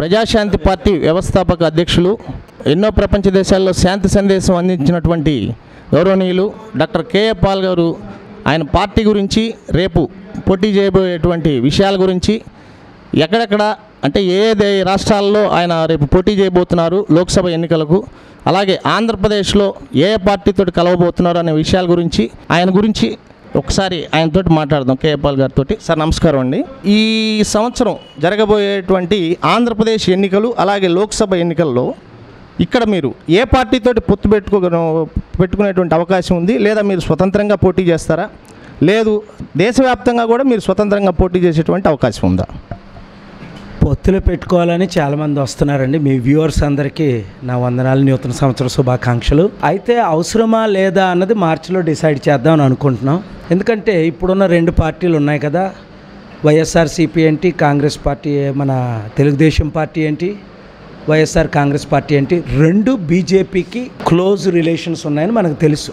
Praja Shanti party వ్యవస్థాపక అధ్యక్షులు ఎన్నో ప్రపంచ దేశాల్లో శాంతి సందేశం అందించినటువంటి గౌరవనీయులు డాక్టర్ కేఏ పాల్ గారు ఆయన పార్టీ గురించి రేపు పోటీ చేయబోయేటువంటి విషయాల గురించి ఎక్కడెక్కడ అంటే ఏ ఏ రాష్ట్రాల్లో ఆయన రేపు పోటీ చేయబోతున్నారు లోక్సభ ఎన్నికలకు అలాగే ఆంధ్రప్రదేశ్లో ఏ పార్టీతో కలవబోతున్నారు అనే విషయాల గురించి ఆయన గురించి ఒకసారి ఆయనతో మాట్లాడదాం కేపాల్ గారితో సార్ నమస్కారం అండి. ఈ సంవత్సరం జరగబోయేటువంటి ఆంధ్రప్రదేశ్ ఎన్నికలు అలాగే లోక్సభ ఎన్నికల్లో ఇక్కడ మీరు ఏ పార్టీతోటి పొత్తు పెట్టుకో పెట్టుకునేటువంటి అవకాశం ఉంది? లేదా మీరు స్వతంత్రంగా పోటీ చేస్తారా? లేదు దేశవ్యాప్తంగా కూడా మీరు స్వతంత్రంగా పోటీ చేసేటువంటి అవకాశం ఉందా? పొత్తులు పెట్టుకోవాలని చాలామంది వస్తున్నారండి. మీ వ్యూవర్స్ అందరికీ నా వందనాలు నూతన సంవత్సర శుభాకాంక్షలు. అయితే అవసరమా లేదా అన్నది మార్చిలో డిసైడ్ చేద్దామని అనుకుంటున్నాం. ఎందుకంటే ఇప్పుడున్న రెండు పార్టీలు ఉన్నాయి కదా. వైఎస్ఆర్సీపీ ఏంటి కాంగ్రెస్ పార్టీ మన తెలుగుదేశం పార్టీ ఏంటి వైఎస్ఆర్ కాంగ్రెస్ పార్టీ ఏంటి రెండు బీజేపీకి క్లోజ్ రిలేషన్స్ ఉన్నాయని మనకు తెలుసు.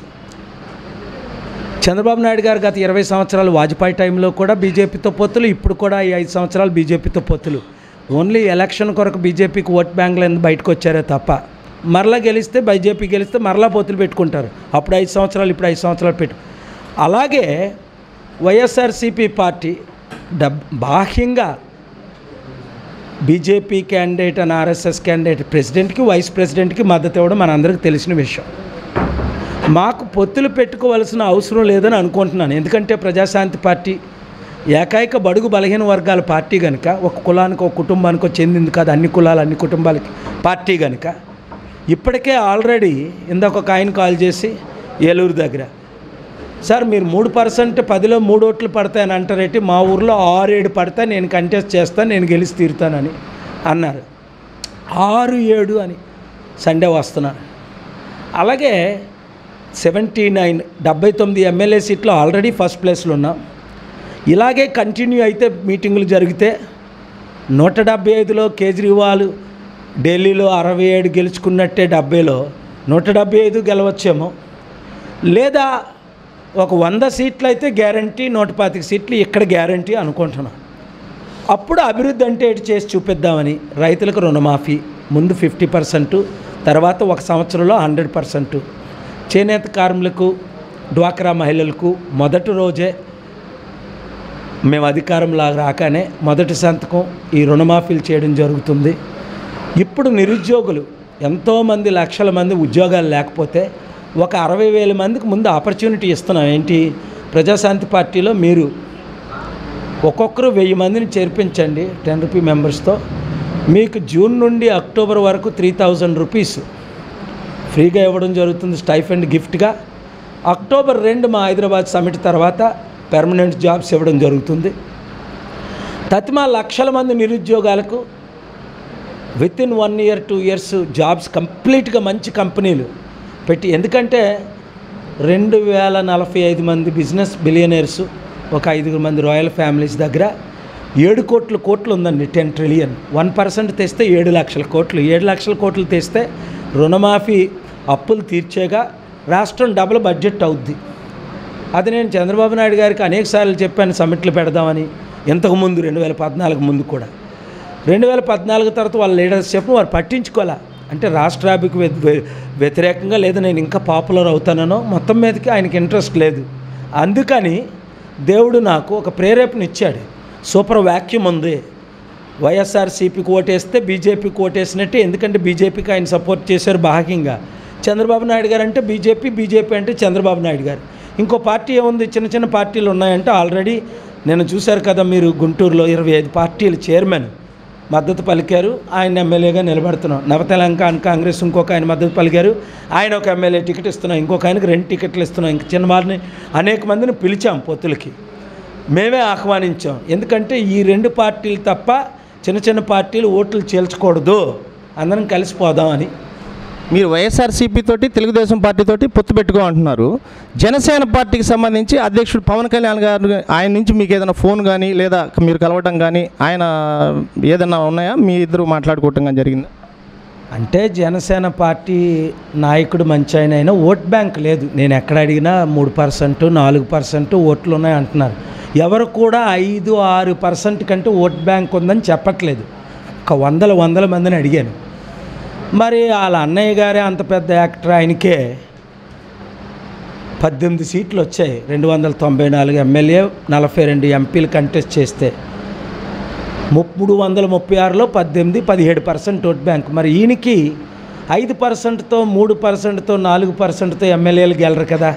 చంద్రబాబు నాయుడు గారు గత ఇరవై సంవత్సరాలు వాజ్పేయి టైంలో కూడా బీజేపీతో పొత్తులు ఇప్పుడు కూడా ఈ ఐదు సంవత్సరాలు బీజేపీతో పొత్తులు. ఓన్లీ ఎలక్షన్ కొరకు బీజేపీకి ఓట్ బ్యాంకులు బయటకు వచ్చారే తప్ప. మరలా గెలిస్తే బీజేపీ గెలిస్తే మరలా పొత్తులు పెట్టుకుంటారు. అప్పుడు ఐదు సంవత్సరాలు ఇప్పుడు ఐదు సంవత్సరాలు పెట్టు. అలాగే వైఎస్ఆర్సీపీ పార్టీ డబ్ బాహ్యంగా బీజేపీ క్యాండిడేట్ అని ఆర్ఎస్ఎస్ క్యాండిడేట్ ప్రెసిడెంట్కి వైస్ ప్రెసిడెంట్కి మద్దతు ఇవ్వడం మనందరికీ తెలిసిన విషయం. మాకు పొత్తులు పెట్టుకోవాల్సిన అవసరం లేదని అనుకుంటున్నాను. ఎందుకంటే ప్రజాశాంతి పార్టీ ఏకైక బడుగు బలహీన వర్గాల పార్టీ కనుక ఒక కులానికి ఒక కుటుంబానికో చెందింది కాదు అన్ని కులాలు అన్ని కుటుంబాలకి పార్టీ కనుక ఇప్పటికే ఆల్రెడీ ఇందాక ఒక ఆయన కాల్ చేసి ఏలూరు దగ్గర సార్ మీరు మూడు పర్సెంట్ పదిలో మూడు ఓట్లు పడతాయని అంటారేంటి? మా ఊర్లో ఆరు ఏడు పడితే నేను కంటెస్ట్ చేస్తాను నేను గెలిచి తీరుతానని అన్నారు. ఆరు ఏడు అని సండే వస్తున్నాను అలాగే సెవెంటీ నైన్ డెబ్బై తొమ్మిది ఎమ్మెల్యే సీట్లో ఆల్రెడీ ఫస్ట్ ప్లేస్లో ఉన్నాం. ఇలాగే కంటిన్యూ అయితే మీటింగులు జరిగితే నూట డెబ్బై ఐదులో కేజ్రీవాల్ ఢిల్లీలో అరవై ఏడు గెలుచుకున్నట్టే డెబ్బైలో నూట డెబ్బై ఐదు గెలవచ్చేమో. లేదా ఒక వంద సీట్లు అయితే గ్యారంటీ నూట పాతిక సీట్లు ఇక్కడ గ్యారంటీ అనుకుంటున్నాం. అప్పుడు అభివృద్ధి అంటే ఇటు చేసి చూపిద్దామని రైతులకు రుణమాఫీ ముందు ఫిఫ్టీ పర్సెంట్ తర్వాత ఒక సంవత్సరంలో హండ్రెడ్ పర్సెంట్ చేనేత కార్మికులకు డ్వాక్రా మహిళలకు మొదటి రోజే మేము అధికారంలో రాగానే మొదటి సంతకం ఈ రుణమాఫీలు చేయడం జరుగుతుంది. ఇప్పుడు నిరుద్యోగులు ఎంతోమంది లక్షల మంది ఉద్యోగాలు లేకపోతే ఒక అరవై వేల మందికి ముందు ఆపర్చునిటీ ఇస్తున్నాం. ఏంటి? ప్రజాశాంతి పార్టీలో మీరు ఒక్కొక్కరు వెయ్యి మందిని చేర్పించండి టెన్ రూపీ మెంబర్స్తో. మీకు జూన్ నుండి అక్టోబర్ వరకు త్రీ థౌజండ్ రూపీస్ ఫ్రీగా ఇవ్వడం జరుగుతుంది స్టైఫండ్ గిఫ్ట్గా. అక్టోబర్ రెండు మా హైదరాబాద్ సమిట్ తర్వాత పెర్మనెంట్ జాబ్స్ ఇవ్వడం జరుగుతుంది. తతిమా లక్షల మంది నిరుద్యోగాలకు within one year two years jobs కంప్లీట్గా మంచి కంపెనీలు పెట్టి ఎందుకంటే రెండు వేల నలభై ఐదు మంది బిజినెస్ బిలియనర్స్ ఒక ఐదుగురు మంది రాయల్ ఫ్యామిలీస్ దగ్గర ఏడు కోట్ల కోట్లు ఉందండి టెన్ ట్రిలియన్ వన్ పర్సెంట్ తెస్తే ఏడు లక్షల కోట్లు. ఏడు లక్షల కోట్లు తెస్తే రుణమాఫీ అప్పులు తీర్చేగా రాష్ట్రం డబుల్ బడ్జెట్ అవుద్ది. అది నేను చంద్రబాబు నాయుడు గారికి అనేకసార్లు చెప్పాను సమ్మిట్లు పెడదామని. ఇంతకుముందు రెండు వేల పద్నాలుగు ముందు కూడా. రెండు వేల పద్నాలుగు తర్వాత వాళ్ళ లీడర్షిప్ వారు పట్టించుకోలే. అంటే రాష్ట్రాభికి వ్యతిరేకంగా లేదా నేను ఇంకా పాపులర్ అవుతానో మొత్తం మీదకి ఆయనకి ఇంట్రెస్ట్ లేదు. అందుకని దేవుడు నాకు ఒక ప్రేరేపణ ఇచ్చాడు. సూపర్ వాక్యూమ్ ఉంది. వైఎస్ఆర్సీపీకి ఓటేస్తే బీజేపీకి ఓటేసినట్టే ఎందుకంటే బీజేపీకి ఆయన సపోర్ట్ చేశారు బాహ్యంగా. చంద్రబాబు నాయుడు గారు అంటే బీజేపీ బీజేపీ అంటే చంద్రబాబు నాయుడు గారు. ఇంకో పార్టీ ఏముంది? చిన్న చిన్న పార్టీలు ఉన్నాయంటే ఆల్రెడీ నేను చూశారు కదా మీరు గుంటూరులో ఇరవై ఐదు పార్టీలు చైర్మన్ మద్దతు పలికారు. ఆయన ఎమ్మెల్యేగా నిలబడుతున్నాం. నవతెలంగాణ కాంగ్రెస్ ఇంకొక ఆయన మద్దతు పలికారు. ఆయన ఒక ఎమ్మెల్యే టికెట్ ఇస్తున్నాం. ఇంకొక ఆయనకి రెండు టికెట్లు ఇస్తున్నాం. ఇంక చిన్న వారిని అనేక మందిని పిలిచాం పొత్తులకి. మేమే ఆహ్వానించాం. ఎందుకంటే ఈ రెండు పార్టీలు తప్ప చిన్న చిన్న పార్టీలు ఓట్లు చేల్చకూడదు. అందరం కలిసిపోదామని మీరు వైఎస్ఆర్సీపీ తోటి తెలుగుదేశం పార్టీ తోటి పొత్తు పెట్టుకో అంటున్నారు జనసేన పార్టీకి సంబంధించి అధ్యక్షుడు పవన్ కళ్యాణ్ గారు ఆయన నుంచి మీకు ఏదైనా ఫోన్ కానీ లేదా మీరు కలవటం కానీ ఆయన ఏదైనా ఉన్నాయా? మీ ఇద్దరు మాట్లాడుకోవటం కానీ జరిగిందా? అంటే జనసేన పార్టీ నాయకుడు మంచి ఆయన అయినా ఓట్ బ్యాంక్ లేదు. నేను ఎక్కడ అడిగినా మూడు పర్సెంట్ నాలుగు పర్సెంట్ ఓట్లు ఉన్నాయి అంటున్నారు. ఎవరు కూడా ఐదు ఆరు పర్సెంట్ కంటే ఓట్ బ్యాంక్ ఉందని చెప్పట్లేదు. ఒక వందల వందల మందిని అడిగాను. మరి వాళ్ళ అన్నయ్య గారే అంత పెద్ద యాక్టర్ ఆయనకే పద్దెనిమిది సీట్లు వచ్చాయి. రెండు వందల తొంభై నాలుగు ఎమ్మెల్యే నలభై రెండు ఎంపీలు కంటెస్ట్ చేస్తే మూడు వందల ముప్పై ఆరులో పద్దెనిమిది పదిహేడు పర్సెంట్ ఓట్ బ్యాంక్. మరి ఈయనకి ఐదు పర్సెంట్తో మూడు పర్సెంట్తో నాలుగు పర్సెంట్తో ఎమ్మెల్యేలు గెలరు కదా.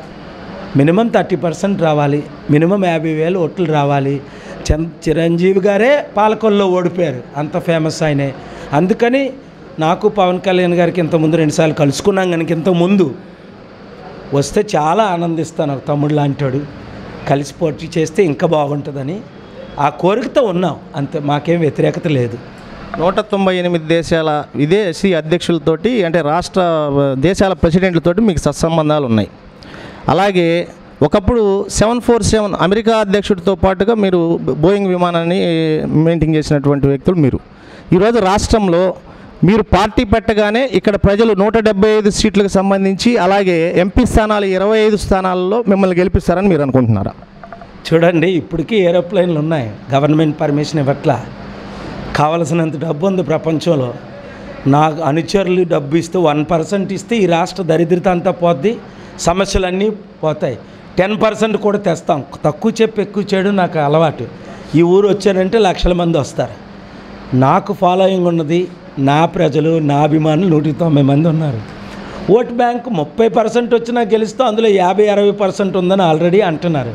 మినిమం థర్టీ పర్సెంట్ రావాలి. మినిమం యాభై వేలు ఓట్లు రావాలి. చిరంజీవి గారే పాలకొల్లో ఓడిపోయారు. అంత ఫేమస్ ఆయనే. అందుకని నాకు పవన్ కళ్యాణ్ గారికి ఇంతకుముందు రెండుసార్లు కలుసుకున్నాం కనుక ఇంతకుముందు వస్తే చాలా ఆనందిస్తాను తమ్ముడు లాంటాడు. కలిసి పోటీ చేస్తే ఇంకా బాగుంటుందని ఆ కోరికతో ఉన్నాం. అంతే మాకేం వ్యతిరేకత లేదు. నూట తొంభై ఎనిమిది దేశాల విదేశీ అధ్యక్షులతోటి అంటే రాష్ట్ర దేశాల ప్రెసిడెంట్లతోటి మీకు సత్సంబంధాలు ఉన్నాయి. అలాగే ఒకప్పుడు సెవెన్ ఫోర్ సెవెన్ అమెరికా అధ్యక్షుడితో పాటుగా మీరు బోయింగ్ విమానాన్ని మెయింటైన్ చేసినటువంటి వ్యక్తులు మీరు. ఈరోజు రాష్ట్రంలో మీరు పార్టీ పెట్టగానే ఇక్కడ ప్రజలు నూట డెబ్బై ఐదు సీట్లకు సంబంధించి అలాగే ఎంపీ స్థానాలు ఇరవై ఐదు స్థానాల్లో మిమ్మల్ని గెలిపిస్తారని మీరు అనుకుంటున్నారా? చూడండి ఇప్పటికీ ఏరోప్లేన్లు ఉన్నాయి. గవర్నమెంట్ పర్మిషన్ ఇవ్వట్లా. కావలసినంత డబ్బు ఉంది ప్రపంచంలో. నా అనుచరులు డబ్బు ఇస్తే వన్ పర్సెంట్ ఇస్తే ఈ రాష్ట్ర దరిద్రత అంతా పోద్ది సమస్యలన్నీ పోతాయి. టెన్ పర్సెంట్ కూడా తెస్తాం. తక్కువ చెప్పి ఎక్కువ చేయడం నాకు అలవాటు. ఈ ఊరు వచ్చానంటే లక్షల మంది వస్తారు. నాకు ఫాలోయింగ్ ఉన్నది నా ప్రజలు నా అభిమానులు నూట తొంభై మంది ఉన్నారు. ఓట్ బ్యాంక్ ముప్పై పర్సెంట్ వచ్చినా గెలుస్తూ అందులో యాభై అరవై పర్సెంట్ ఉందని ఆల్రెడీ అంటున్నారు.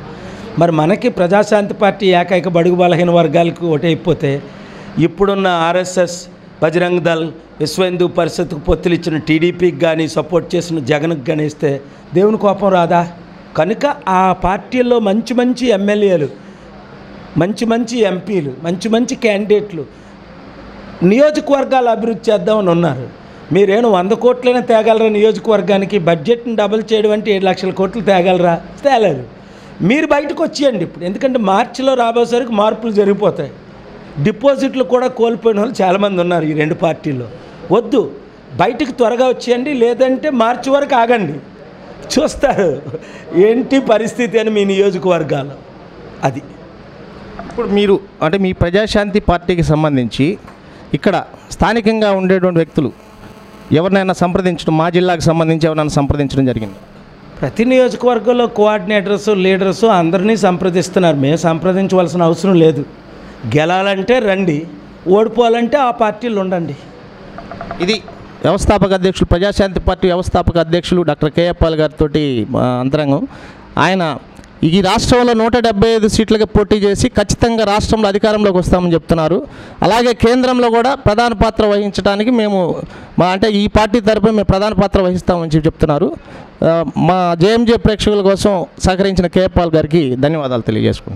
మరి మనకి ప్రజాశాంతి పార్టీ ఏకైక బడుగు బలహీన వర్గాలకు ఓటైపోతే ఇప్పుడున్న ఆర్ఎస్ఎస్ బజరంగ్ దళ్ విశ్వ హిందూ పరిషత్కు పొత్తులు ఇచ్చిన టీడీపీకి కానీ సపోర్ట్ చేసిన జగన్కి కానీ ఇస్తే దేవుని కోపం రాదా? కనుక ఆ పార్టీల్లో మంచి మంచి ఎమ్మెల్యేలు మంచి మంచి ఎంపీలు మంచి మంచి క్యాండిడేట్లు నియోజకవర్గాలు అభివృద్ధి చేద్దామని ఉన్నారు. మీరేను వంద కోట్లైనా తేగలరా నియోజకవర్గానికి? బడ్జెట్ని డబుల్ చేయడం అంటే ఏడు లక్షల కోట్లు తేగలరా? తేలేదు. మీరు బయటకు వచ్చేయండి ఇప్పుడు. ఎందుకంటే మార్చిలో రాబోసరికి మార్పులు జరిగిపోతాయి. డిపాజిట్లు కూడా కోల్పోయిన వాళ్ళు చాలామంది ఉన్నారు ఈ రెండు పార్టీల్లో. వద్దు. బయటికి త్వరగా వచ్చేయండి. లేదంటే మార్చి వరకు ఆగండి. చూస్తారు. ఏంటి పరిస్థితి అని మీ నియోజకవర్గాలు అది. ఇప్పుడు మీరు అంటే మీ ప్రజాశాంతి పార్టీకి సంబంధించి ఇక్కడ స్థానికంగా ఉండేటువంటి వ్యక్తులు ఎవరినైనా సంప్రదించడం మా జిల్లాకు సంబంధించి ఎవరైనా సంప్రదించడం జరిగింది. ప్రతి నియోజకవర్గంలో కోఆర్డినేటర్స్ లీడర్స్ అందరినీ సంప్రదిస్తున్నారు. మేము సంప్రదించవలసిన అవసరం లేదు. గెలాలంటే రండి ఓడిపోవాలంటే ఆ పార్టీలు ఉండండి. ఇది వ్యవస్థాపక అధ్యక్షులు ప్రజాశాంతి పార్టీ వ్యవస్థాపక అధ్యక్షులు డాక్టర్ కేఎప్పాల్ గారితో అంతరంగం. ఆయన ఈ రాష్ట్రంలో నూట డెబ్బై ఐదు సీట్లకి పోటీ చేసి ఖచ్చితంగా రాష్ట్రంలో అధికారంలోకి వస్తామని చెప్తున్నారు. అలాగే కేంద్రంలో కూడా ప్రధాన పాత్ర వహించడానికి మేము మా అంటే ఈ పార్టీ తరపున మేము ప్రధాన పాత్ర వహిస్తామని చెప్పి చెప్తున్నారు. మా జేఎంజే ప్రేక్షకుల కోసం సహకరించిన కేపాల్ గారికి ధన్యవాదాలు తెలియజేసుకుంటున్నాం.